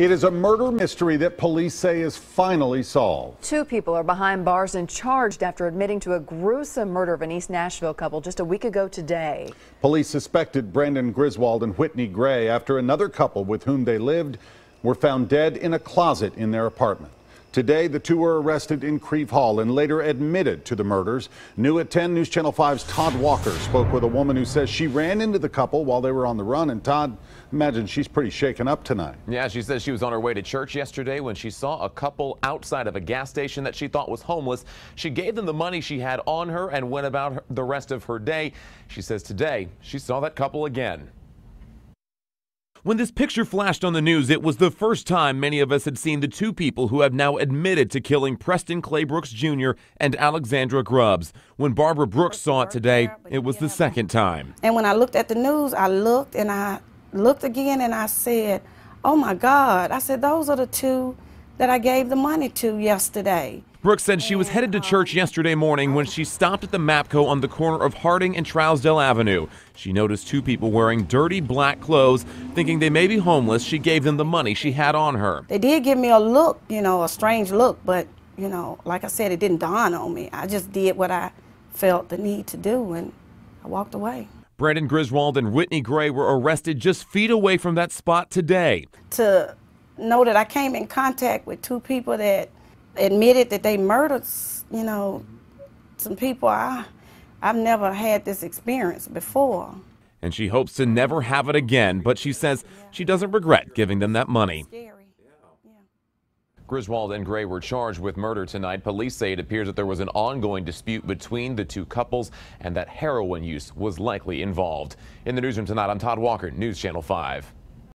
It is a murder mystery that police say is finally solved. Two people are behind bars and charged after admitting to a gruesome murder of an East Nashville couple just a week ago today. Police suspected Brandon Griswold and Whitney Gray after another couple with whom they lived were found dead in a closet in their apartment. Today, the two were arrested in Crieve Hall and later admitted to the murders. New at 10 News Channel 5's Todd Walker spoke with a woman who says she ran into the couple while they were on the run. And Todd, imagine she's pretty shaken up tonight. Yeah, she says she was on her way to church yesterday when she saw a couple outside of a gas station that she thought was homeless. She gave them the money she had on her and went about the rest of her day. She says today she saw that couple again. When this picture flashed on the news, it was the first time many of us had seen the two people who have now admitted to killing Preston Clay Brooks Jr. and Alexandra Grubbs. When Barbara Brooks saw it today, it was the second time. And when I looked at the news, I looked and I looked again and I said, oh my God. I said, those are the two that I gave the money to yesterday. Brooks said she was headed to um, church yesterday morning when she stopped at the Mapco on the corner of Harding and Trousdale Avenue. She noticed two people wearing dirty black clothes. Thinking they may be homeless, she gave them the money she had on her. They did give me a look, you know, a strange look, but, you know, like I said, it didn't dawn on me. I just did what I felt the need to do, and I walked away. Brandon Griswold and Whitney Gray were arrested just feet away from that spot today. To know that I came in contact with two people that admitted that they murdered, you know, some people. I, I've never had this experience before. And she hopes to never have it again, but she says she doesn't regret giving them that money. Griswold and Gray were charged with murder tonight. Police say it appears that there was an ongoing dispute between the two couples and that heroin use was likely involved. In the newsroom tonight, I'm Todd Walker, News Channel 5.